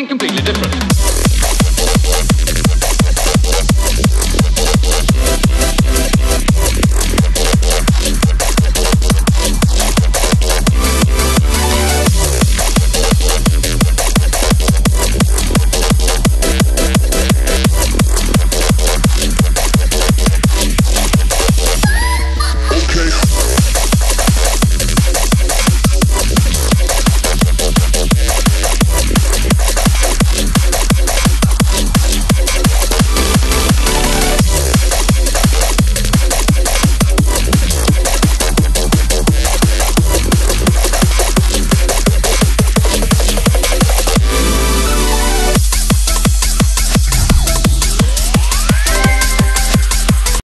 something completely different.